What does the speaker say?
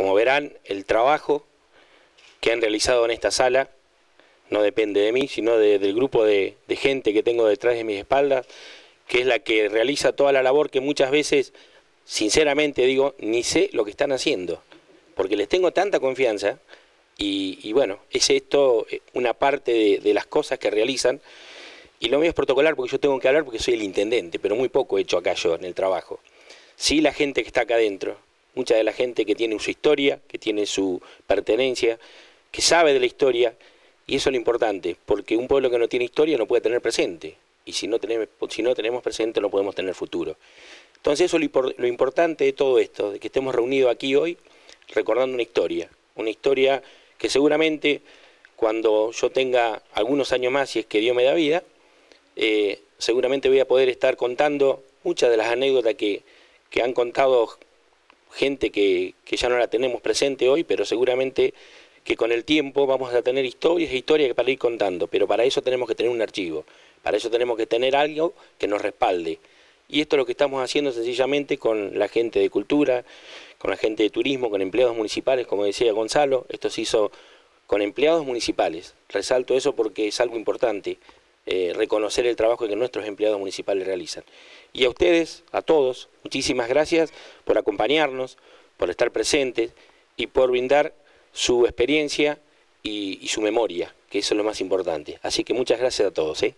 Como verán, el trabajo que han realizado en esta sala no depende de mí, sino del grupo de, gente que tengo detrás de mis espaldas, que es la que realiza toda la labor que muchas veces, sinceramente digo, ni sé lo que están haciendo, porque les tengo tanta confianza y, bueno, es esto eh, una parte de, las cosas que realizan. Y lo mío es protocolar porque yo tengo que hablar porque soy el intendente, pero muy poco he hecho acá yo en el trabajo. Sí la gente que está acá adentro, mucha de la gente que tiene su historia, que tiene su pertenencia, que sabe de la historia, y eso es lo importante, porque un pueblo que no tiene historia no puede tener presente, y si no tenemos, presente no podemos tener futuro. Entonces eso es lo, importante de todo esto, de que estemos reunidos aquí hoy recordando una historia, una historia que seguramente cuando yo tenga algunos años más, si es que Dios me da vida, eh, seguramente voy a poder estar contando muchas de las anécdotas que, han contado gente que, ya no la tenemos presente hoy, pero seguramente que con el tiempo vamos a tener historias e historias para ir contando, pero para eso tenemos que tener un archivo, para eso tenemos que tener algo que nos respalde. Y esto es lo que estamos haciendo sencillamente con la gente de cultura, con la gente de turismo, con empleados municipales, como decía Gonzalo, esto se hizo con empleados municipales. Resalto eso porque es algo importante, eh, reconocer el trabajo que nuestros empleados municipales realizan. Y a ustedes, a todos, muchísimas gracias por acompañarnos, por estar presentes y por brindar su experiencia y, su memoria, que eso es lo más importante. Así que muchas gracias a todos. ¿eh?